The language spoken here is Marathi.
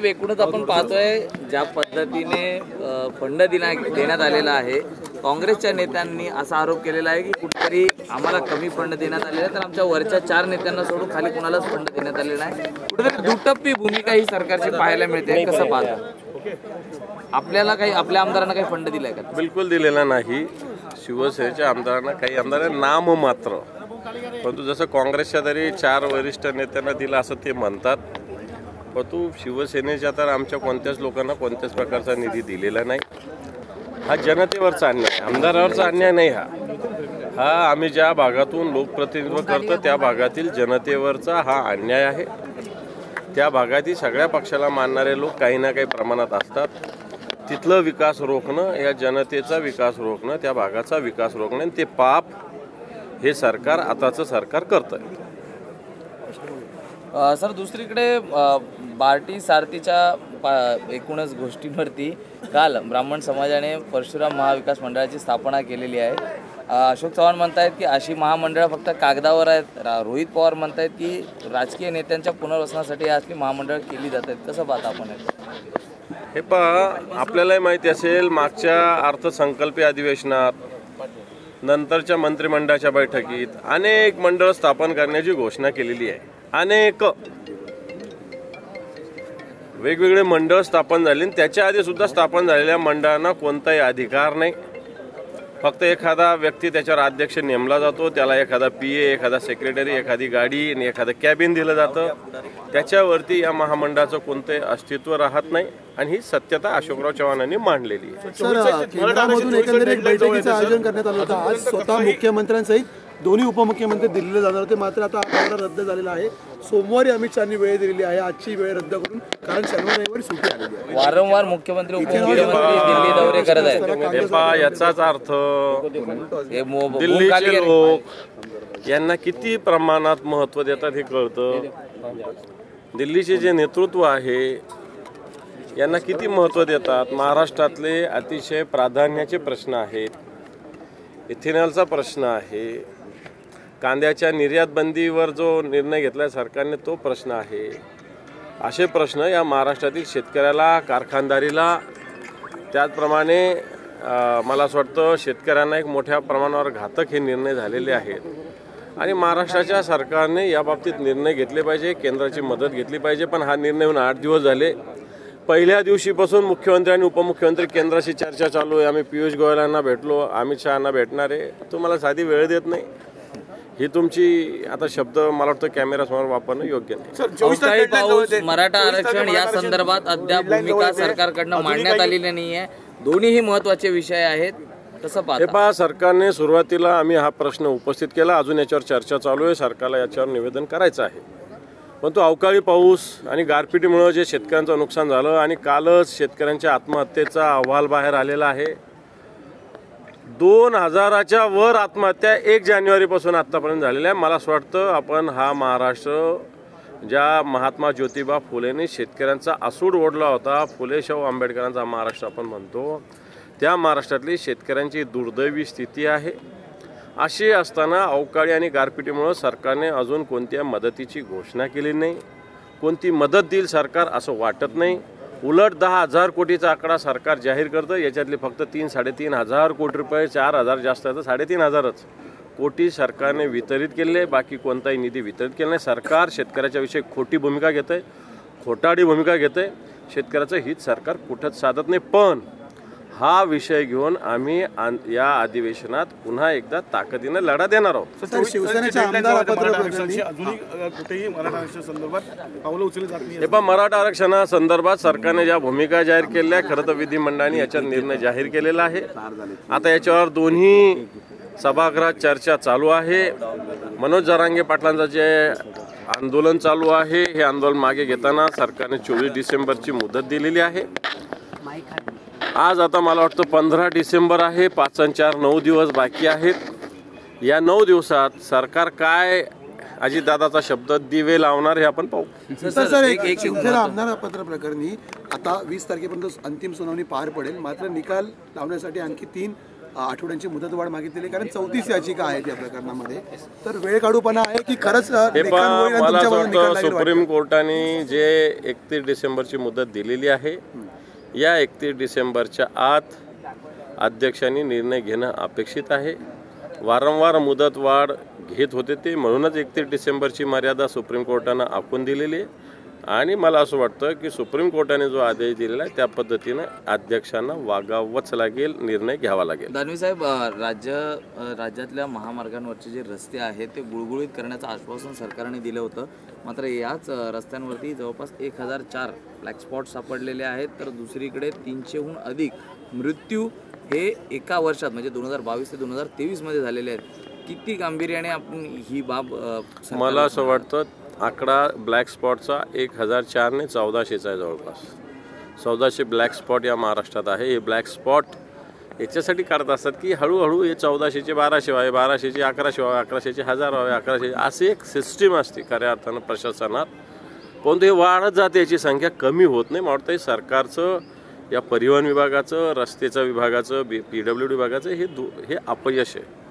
एकूणच आपण पाहतोय ज्या पद्धतीने फंड दिला देण्यात आलेला आहे काँग्रेसच्या नेत्यांनी असा आरोप केलेला आहे की कुठेतरी आम्हाला कमी फंड देण्यात आलेला आहे तर आमच्या वरच्या चार नेत्यांना सोडून खाली कुणालाच फंड देण्यात आलेला नाही. कुठेतरी दुटप्पी भूमिका ही सरकारची पाहायला मिळते कसं पाहता? आपल्याला काही आपल्या आमदारांना काही फंड दिलाय का? बिलकुल दिलेला नाही. शिवसेनेच्या आमदारांना काही आमदारांना नाम मात्र. परंतु जसं काँग्रेसच्या तरी चार वरिष्ठ नेत्यांना दिलं असं ते म्हणतात. परंतु शिवसेनेच्या तर आमच्या कोणत्याच लोकांना कोणत्याच प्रकारचा निधी दिलेला नाही. हा जनतेवरचा अन्याय आमदारावरचा अन्याय नाही हा. हा आम्ही ज्या भागातून लोकप्रतिनिधित्व करतो त्या भागातील जनतेवरचा हा अन्याय आहे. त्या भागातील सगळ्या पक्षाला मानणारे लोक काही ना काही प्रमाणात असतात. तिथलं विकास रोखणं या जनतेचा विकास रोखणं त्या भागाचा विकास रोखणं आणि ते पाप हे सरकार आताचं सरकार करतं सर दुसरीकडे बार्टी सारथीच्या पा- एकूणच गोष्टींवरती काल ब्राह्मण समाजाने परशुराम महाविकास मंडळाची स्थापना केलेली आहे. अशोक चव्हाण म्हणतायत की अशी महामंडळं फक्त कागदावर आहेत. रा- रोहित पवार म्हणतायत की राजकीय नेत्यांच्या पुनर्वसनासाठी असली महामंडळ केली जात आहेत. कसं पाहता आपण हे? हे पहा आपल्यालाही माहिती असेल मागच्या अर्थसंकल्पीय अधिवेशनात नंतरच्या मंत्रिमंडळाच्या बैठकीत अनेक मंडळ स्थापन करण्याची घोषणा केलेली आहे. अनेक वेगवेगळे मंडळ स्थापन झाले आणि त्याच्या आधी सुद्धा स्थापन झालेल्या मंडळांना कोणताही अधिकार नाही. फक्त एखादा व्यक्ती त्याच्यावर अध्यक्ष नेमला जातो त्याला एखादा पी ए एखादा सेक्रेटरी एखादी गाडी आणि एखादं कॅबिन दिलं जातं. त्याच्यावरती या महामंडळाचं कोणतंही अस्तित्व राहत नाही आणि ही सत्यता अशोकराव चव्हाणांनी मांडलेली आहे. आयोजन करण्यात आलं होतं. आज स्वतः मुख्यमंत्र्यांसहित दोन्ही उपमुख्यमंत्री दिल्लीला जाणार होते. मात्र आता हा रद्द झालेला आहे. सोमवारी अमित शहानी वेळ दिलेली आहे. आजची वेळ रद्द करून कारण शनिवार रविवारी सुट्टी आलेली आहे. वारंवार मुख्यमंत्री उपमुख्यमंत्री दिल्ली दौरे करत आहेत. हे पहा याचाच अर्थ हे मो- दिल्लीचे. लोक यांना किती प्रमाणात महत्त्व देतात हे कळतं? दिल्लीचे जे नेतृत्व आहे यांना किती महत्त्व देतात? महाराष्ट्रातले अतिशय प्राधान्याचे प्रश्न आहेत. इथेनॉलचा प्रश्न आहे. कांद्याच्या निर्यातबंदीवर जो निर्णय घेतला सरकारने तो प्रश्न आहे. असे प्रश्न या महाराष्ट्रातील शेतकऱ्याला कारखानदारीला त्याचप्रमाणे मला असं वाटतं शेतकऱ्यांना एक मोठ्या प्रमाणावर घातक हे निर्णय झालेले आहेत. आणि महाराष्ट्राच्या सरकारने याबाबतीत निर्णय घेतले पाहिजे केंद्राची मदत घेतली पाहिजे पण हा निर्णय होऊन आठ दिवस झाले. पहिल्या दिवशीपासून मुख्यमंत्री आणि उपमुख्यमंत्री केंद्राशी चर्चा चालू आहे. आम्ही पियुष गोयलांना भेटलो अमित शहाना भेटणार. आहे तुम्हाला साधी वेळ देत नाही. ही तुमची आता शब्द मला वाटतं कॅमेरासमोर वापरणं योग्य नाही. पाऊस मराठा आरक्षण या संदर्भात अद्याप भूमिका सरकारकडनं मांडण्यात आलेली नाहीये. दोन्हीही महत्त्वाचे विषय आहेत. हे पहा सरकारने सुरुवातीला आम्ही हा प्रश्न उपस्थित केला. अजून याच्यावर चर्चा चालू आहे. सरकारला याच्यावर निवेदन करायचं आहे. पण तो अवकाळी पाऊस आणि गारपिटीमुळं जे शेतकऱ्यांचं नुकसान झालं आणि कालच शेतकऱ्यांच्या आत्महत्येचा अहवाल बाहेर आलेला आहे. दोन हजाराच्या वर आत्महत्या एक जानेवारीपासून आत्तापर्यंत झालेल्या आहे. मला असं वाटतं आपण हा महाराष्ट्र ज्या महात्मा ज्योतिबा फुलेने शेतकऱ्यांचा आसूड ओढला होता फुले शाहू आंबेडकरांचा महाराष्ट्र आपण म्हणतो त्या महाराष्ट्रातली शेतकऱ्यांची दुर्दैवी स्थिती आहे. अशी असताना अवकाळी आणि गारपिटीमुळं सरकारने अजून कोणत्या मदतीची घोषणा केली नाही कोणती मदत देईल सरकार असं वाटत नाही. उलट दहा हजार कोटीचा आकडा सरकार जाहीर करतं. याच्यातले फक्त तीन साडेतीन हजार कोटी रुपये चार हजार जास्त आहे तर साडेतीन हजारच कोटी सरकारने वितरित केले बाकी कोणताही निधी वितरित केला नाही. सरकार शेतकऱ्याच्या विषयी खोटी भूमिका घेत आहे खोटाडी भूमिका घेत आहे शेतकऱ्याचं हित सरकार कुठंच साधत नाही. पण हा विषय घेऊन आम्ही या अधिवेशनात पुन्हा एकदा ताकदीने लढा देणार आहोत. मराठा आरक्षण संदर्भात हे पण मराठा आरक्षणासंदर्भात सरकारने ज्या भूमिका जाहीर केल्या खरं तर विधिमंडळाने याच्यात निर्णय जाहीर केलेला आहे. आता याच्यावर दोन्ही सभागृहात चर्चा चालू आहे. मनोज जरांगे पाटलांचं जे आंदोलन चालू आहे हे आंदोलन मागे घेताना सरकारने चोवीस डिसेंबरची मुदत दिलेली आहे. आज आता मला वाटतं पंधरा डिसेंबर आहे पाच आणि चार नऊ दिवस बाकी आहेत. या नऊ दिवसात सरकार काय अजितदादाचा शब्द दिवे लावणार हे आपण पाहू. सर सर एक अपत्र प्रकरणी आता वीस तारखेपर्यंत अंतिम सुनावणी पार पडेल. मात्र निकाल लावण्यासाठी आणखी तीन आठवड्यांची मुदतवाढ मागितलेली आहे कारण चौतीस याचिका आहेत या प्रकरणामध्ये. तर वेळ काढूपणा आहे की खरंच हे? सुप्रीम कोर्टाने जे एकतीस डिसेंबरची मुदत दिलेली आहे या एकतीस डिसेंबरच्या आत अध्यक्षांनी निर्णय घेणं अपेक्षित आहे. वारंवार मुदतवाढ घेत होते ते म्हणूनच एकतीस डिसेंबरची मर्यादा सुप्रीम कोर्टानं आखून दिलेली आहे. आणि मला असं वाटतं की सुप्रीम कोर्टाने जो आदेश दिलेला आहे त्या पद्धतीनं अध्यक्षांना वागावंच लागेल निर्णय घ्यावा लागेल. दानवे साहेब राज्य राज्यातल्या महामार्गांवरचे जे रस्ते आहेत ते गुळगुळीत करण्याचं आश्वासन सरकारने दिलं होतं. मात्र याच रस्त्यांवरती जवळपास एक हजार चार ब्लॅक स्पॉट सापडलेले आहेत. तर दुसरीकडे तीनशेहून अधिक मृत्यू हे एका वर्षात म्हणजे दोन हजार बावीस ते दोन हजार तेवीसमध्ये झालेले आहेत. किती गांभीर्याने आपण ही बाब मला असं वाटतं आकडा ब्लॅक स्पॉटचा एक हजार चारने चौदाशेचा आहे जवळपास. चौदाशे ब्लॅक स्पॉट या महाराष्ट्रात आहे. हे ब्लॅक स्पॉट याच्यासाठी काढत असतात की हळूहळू हे चौदाशेचे बाराशे व्हावे बाराशेचे अकराशे व्हावे अकराशेचे हजार व्हावे अकराशे अशी एक सिस्टीम असते. खऱ्या अर्थानं प्रशासनात. परंतु हे वाढत जाते याची संख्या कमी होत नाही. मला वाटतं हे सरकारचं या परिवहन विभागाचं रस्तेचं विभागाचं बी पी डब्ल्यू डी विभागाचं हे दु हे अपयश आहे.